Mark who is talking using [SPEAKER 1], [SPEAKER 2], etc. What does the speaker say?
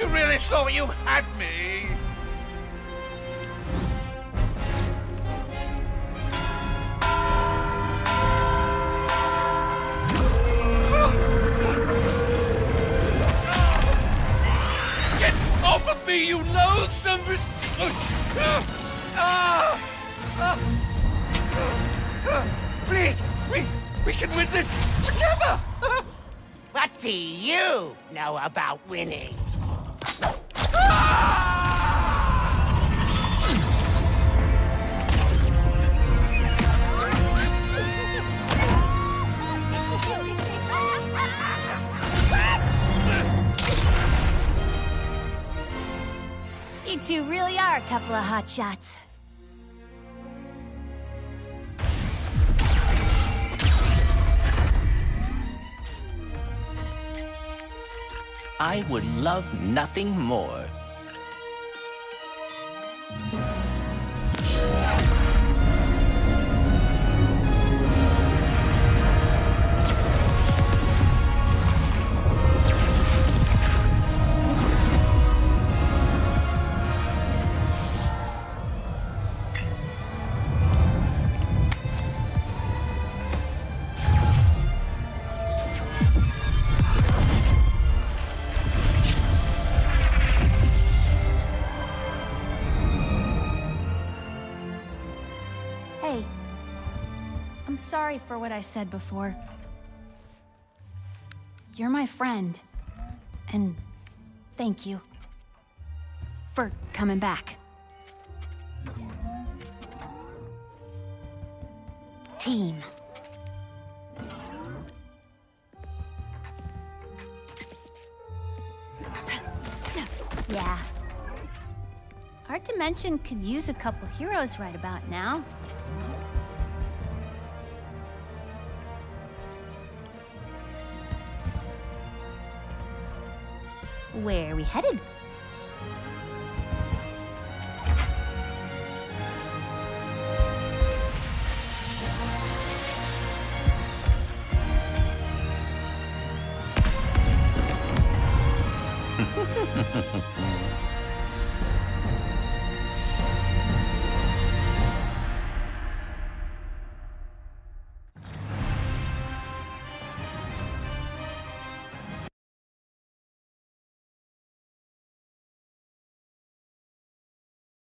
[SPEAKER 1] You really thought you had me? Get off of me, you loathsome... Please, we, we can win this together!
[SPEAKER 2] What do you know about winning?
[SPEAKER 3] You two really are a couple of hot shots.
[SPEAKER 4] I would love nothing more.
[SPEAKER 3] Hey, I'm sorry for what I said before. You're my friend. And thank you for coming back. Team. yeah. Our dimension could use a couple heroes right about now. Where are we headed?